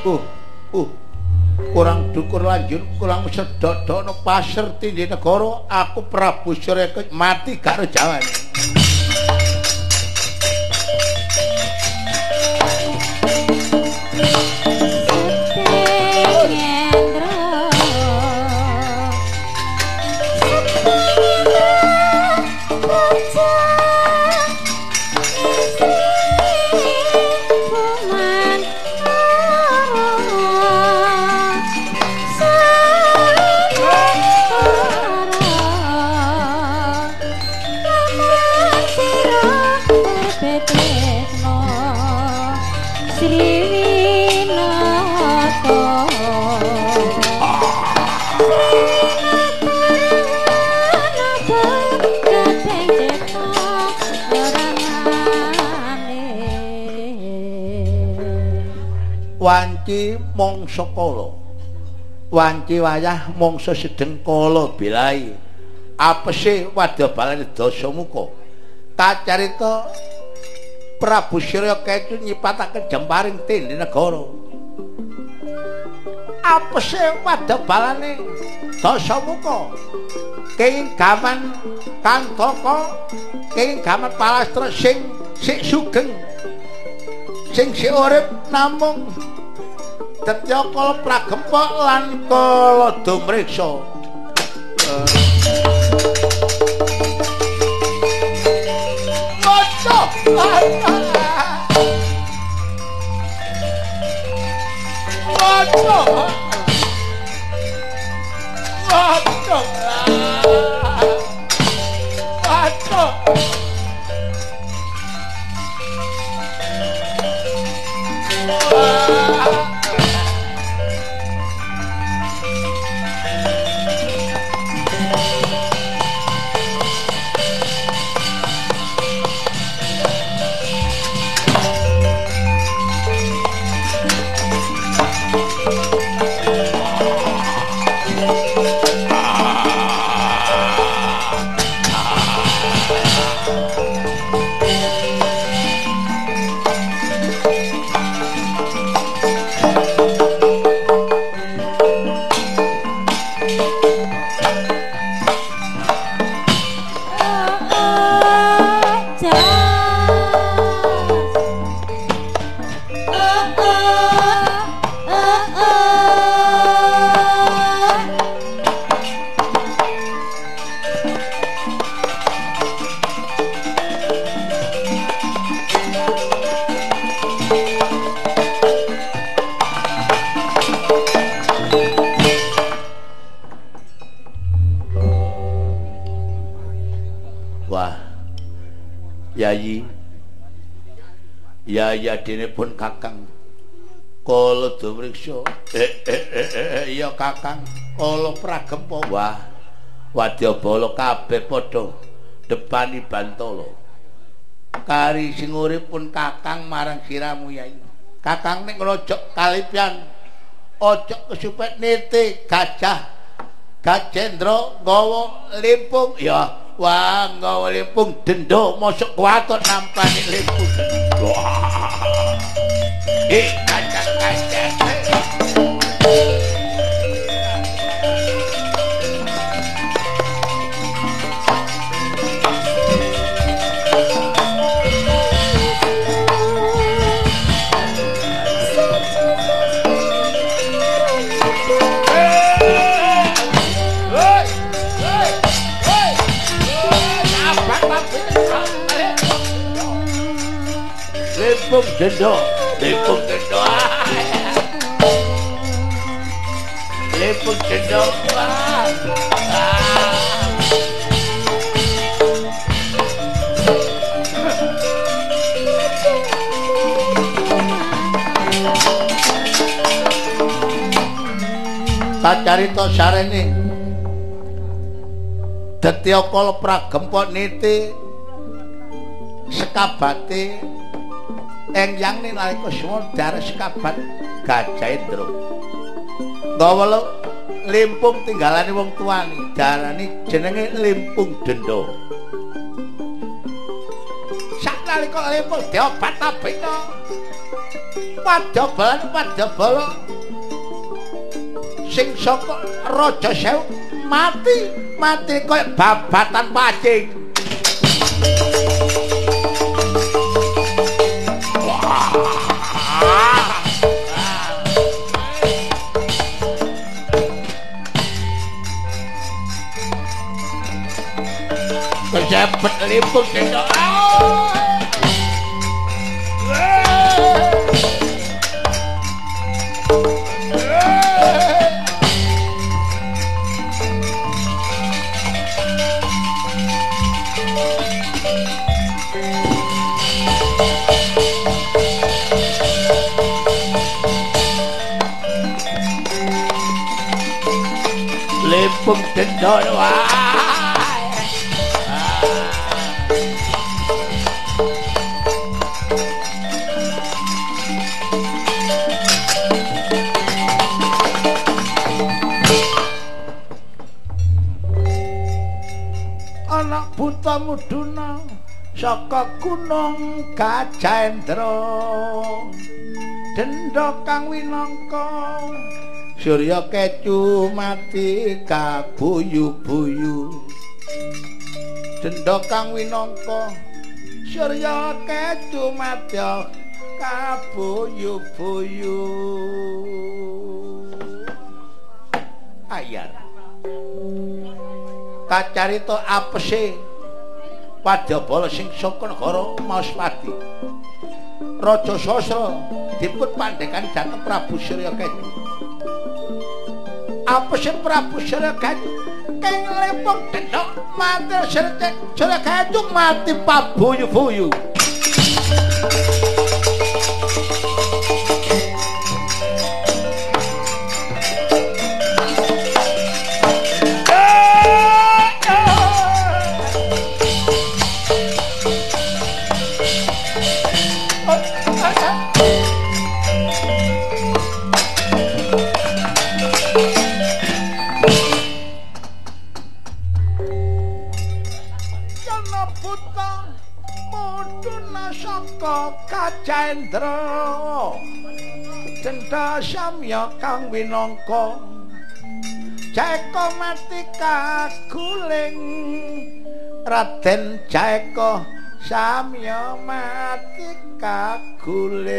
Uh, uh. Kurang dukur lanjut, kurang sedodono pasir tindih negara, aku Prabu Surya mati gak rejawane. Wanci mangsa kala. Wanci wayah mangsa sedeng kala bilai. Apese wadya dosa muka. Kacarita Prabu Surya kecu nyipatake jemparing tindi negara. Apese wadya balane dosa muka? Kenging gaman kantaka kenging gaman palastra sing sik sugeng sing sik urip namung Detya kala pragempok lan kala dumriksa. Maca. Maca. Maca. Maca. Dene pun kakang. Kala dumriksa eh, eh, eh, eh, iya kakang. Kala pragempa wah wadyabala kabeh padha depani bantala. Kari sing urip pun kakang marang siramu yai. Kakang ning rojok kalipian ojo kesupet nete gajah gajendra gawa limpung ya wah gawa limpung dendo mosok kuatot nampani limpung wah. Eh kacang-kacang Lempung dendo, lempung dendo. Lempung dendo. Kacarita sarene. Detya kala pragempok niti sekabate engyang nalika semua dares kabat Gajah Indra. Gawa limpung tinggalane wong tuane darani jenenge limpung denda. Sak nalika limpung diobat tabena padha padha sing saka raja sewu mati mati koyo babatan pacing hiệp phương chạy đó liệp phương trình muduna saka gunung Gajendra. Denda kang winangka surya kecu mati kabuyu-buyu. Denda kang winangka surya kecu mati kabuyu-buyu. Ayar. Kacarita apese Padyabala sing saka negara Maspati. Raja Sasra dipun pandhekan dhateng Prabu Surya Kedu. Apa sing Prabu Surya Kedu keng lempung dendok mati Surya Kedu mati pabuyu-buyu. Cendra Cendra Samya kang winangka. Jaeka mati kaguling Raden Jaeka Samya mati kaguling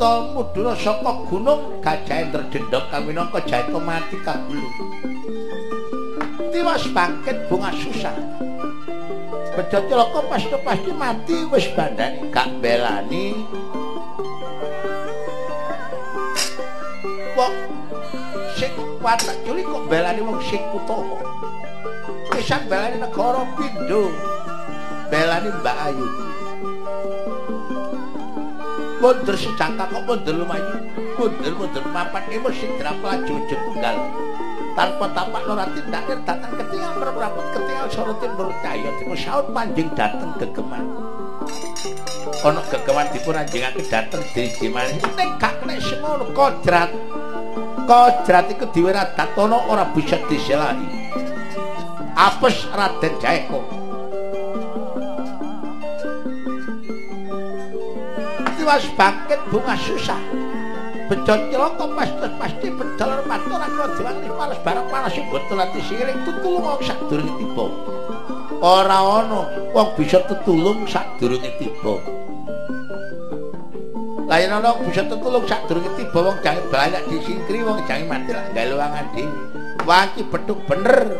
buta mudura saka gunung Gajendra Dendok kang minangka jaita mati kabulu. Tiwas bangkit bunga susah. Bejo celaka pasti pasti mati wis bandani gak belani. Wong sing watak juli kok belani wong sing kutawa. Pisan belani negara pindho. Belani Mbak Ayu. Mundur secangkak kok mundur lumayu. Mundur mundur mapan emosi drap laju tunggal. Tanpa tapak lora tindak datang ketinggal berberaput ketinggal sorotin bercaya timu saut panjing datang kegeman ono kegeman dipun anjingake dateng diri gimana nek gak nek semono kodrat. Kodrat iku diwirat datono ora bisa diselahi. Apes Raden Jaeko tiwas bangkit bunga susah. Bejon nyeloko pasti pasti bedol matur aku diwang panas barang panas sing betul hati siring tutulung wong sak tiba. Ora ono wong bisa tutulung sak durung tiba. Lain ono bisa tutulung sak durung tiba wong jangan banyak disingkri wong jangan mati lah gak luangan dhewe. Waki beduk bener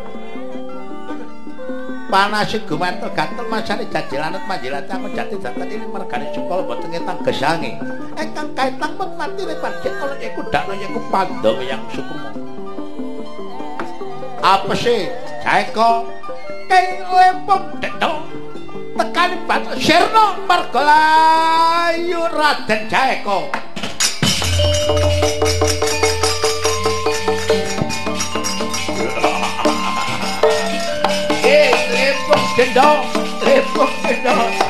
panasi gumantel gatel masane jajilanut manjilat aku jati jati ini mergani sukol boten ngetang gesangi. Engkang kaitang ini panjang kalau iku dakno iku pandom yang sukumu. Apa sih? Jaiko keng lempung dekno tekani batu sirno margolayu raden fucking dog. Hey, fucking dog.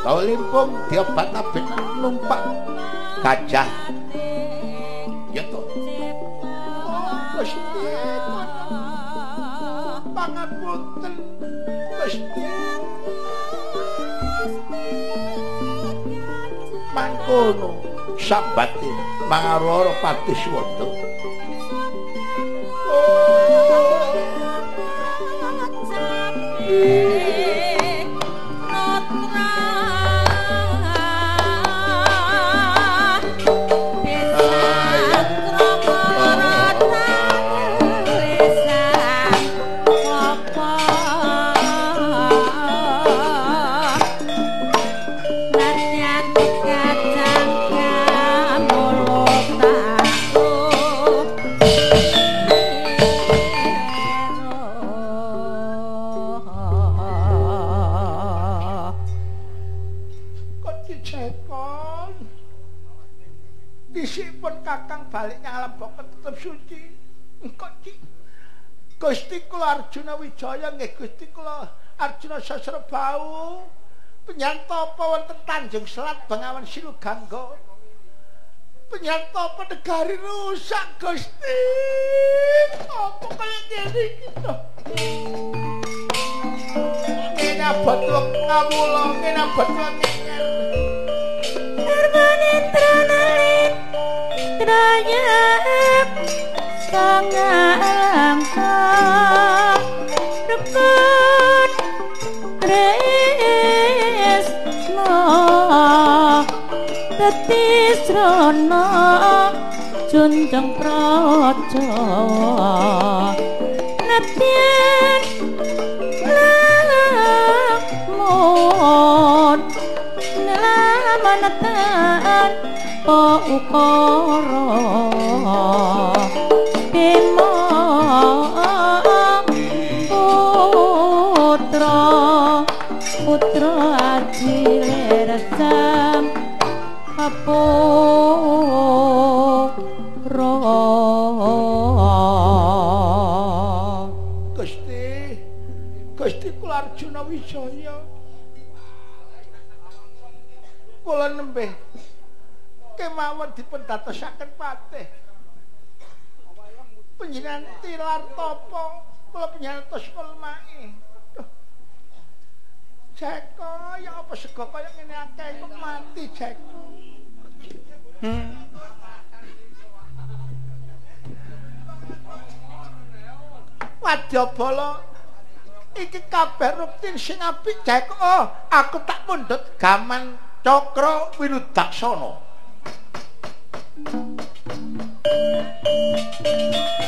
gawa limpung diobat abet numpak gajah. Ya to Gusti pangan Gusti mangkono sabate mangaroro pati swada Arjuna Wijaya nggih Gusti kula Arjuna Sasrebau penyantapa wonten Tanjung Selat Bengawan Silugangga? Penyantapa negari rusak Gusti? Apa kaya ngene iki to ngene abot ngawula ngene abot ngene nalit ត្រញាបសាងអាមសារកើតរេសមកតទីស្រណជន់ចង់ប្រតចណាត់ទៀតឡាមក ukara bima dipun dadosaken patih panjenengan tilar tapa kula penyantos kulmake Jeko, ya apa sego kaya ngene akeh mati Jeko. Hmm. Wadyabala iki kabeh rutin sing apik Jeko. Oh, aku tak mundhut gaman Cakra Winudaksana. Thank you.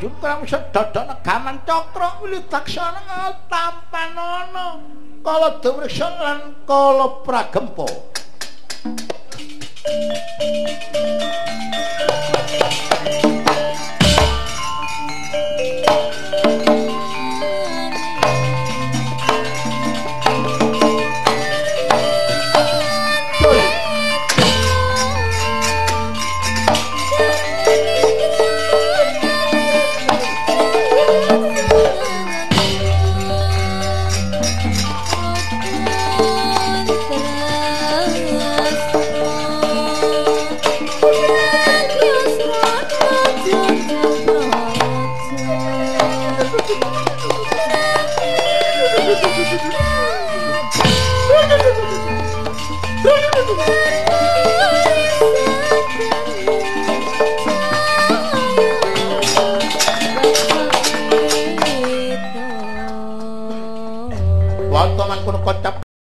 Lanjut kurang sedodo negaman cakra wilitaksana tampanana kala dewriksa lan kala pragempa